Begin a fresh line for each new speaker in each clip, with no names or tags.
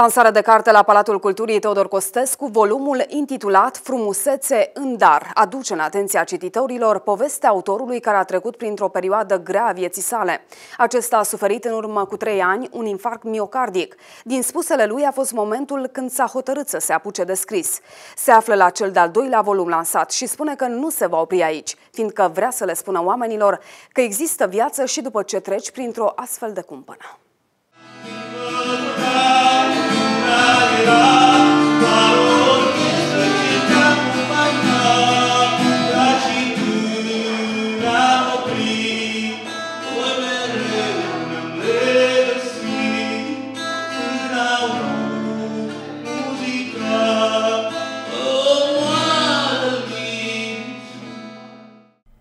Lansarea de carte la Palatul Culturii Teodor Costescu, volumul intitulat Frumusețe în dar, aduce în atenția cititorilor povestea autorului care a trecut printr-o perioadă grea a vieții sale. Acesta a suferit în urmă cu trei ani un infarct miocardic. Din spusele lui a fost momentul când s-a hotărât să se apuce de scris. Se află la cel de-al doilea volum lansat și spune că nu se va opri aici, fiindcă vrea să le spună oamenilor că există viață și după ce treci printr-o astfel de cumpănă. love.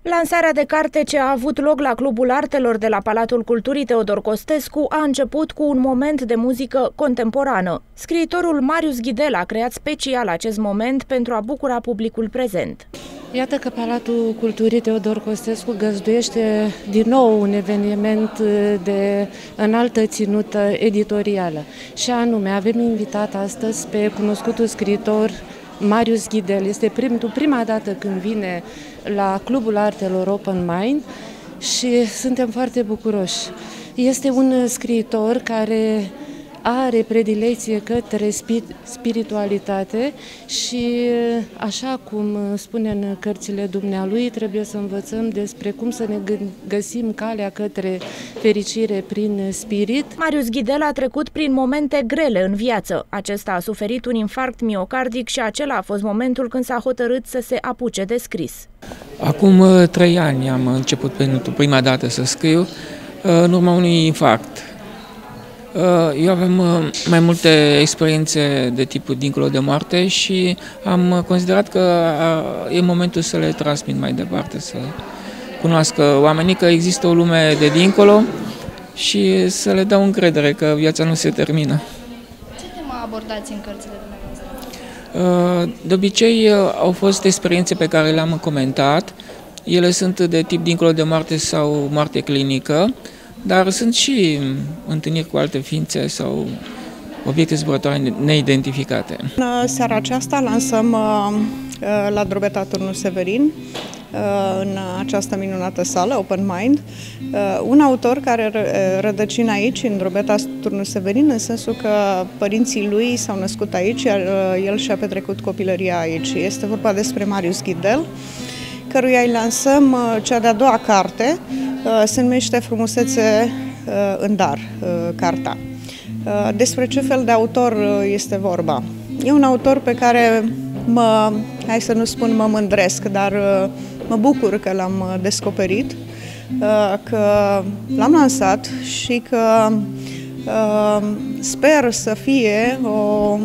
Lansarea de carte ce a avut loc la Clubul Artelor de la Palatul Culturii Teodor Costescu a început cu un moment de muzică contemporană. Scriitorul Marius Ghidel a creat special acest moment pentru a bucura publicul prezent.
Iată că Palatul Culturii Teodor Costescu găzduiește din nou un eveniment de înaltă ținută editorială. Și anume, avem invitat astăzi pe cunoscutul scriitor Marius Ghidel. Este prim, prima dată când vine la Clubul Artelor Open Mind și suntem foarte bucuroși. Este un scriitor care are predilecție către spiritualitate și, așa cum spune în cărțile dumnealui, trebuie să învățăm despre cum să ne găsim calea către fericire prin spirit.
Marius Ghidel a trecut prin momente grele în viață. Acesta a suferit un infarct miocardic și acela a fost momentul când s-a hotărât să se apuce de scris.
Acum uh, trei ani am început pentru prima dată să scriu uh, în urma unui infarct Uh, eu avem uh, mai multe experiențe de tipul dincolo de moarte și am considerat că uh, e momentul să le transmit mai departe, să cunoască oamenii că există o lume de dincolo și să le dau încredere că viața nu se termină.
Ce temă abordați în cărțile dumneavoastră?
De obicei au fost experiențe pe care le-am comentat. Ele sunt de tip dincolo de moarte sau moarte clinică dar sunt și întâlniri cu alte ființe sau obiecte zburătoare neidentificate.
În seara aceasta lansăm uh, uh, la Drobeta Turnul Severin, uh, în această minunată sală, Open Mind, un autor care rădăcina aici, în Drobeta Turnul Severin, în sensul că părinții lui s-au născut aici, iar el și-a petrecut copilăria aici. Este vorba despre Marius Ghidel, căruia îi lansăm cea de-a doua carte, Uh, se numește Frumusețe uh, în dar, uh, carta. Despre ce fel de autor este vorba? E un autor pe care mă, hai să nu spun mă mândresc, dar mă bucur că l-am descoperit, că l-am lansat și că sper să fie o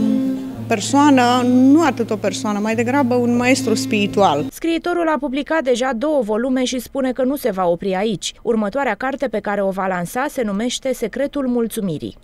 persoană, nu atât o persoană, mai degrabă un maestru spiritual.
Scriitorul a publicat deja două volume și spune că nu se va opri aici. Următoarea carte pe care o va lansa se numește Secretul Mulțumirii.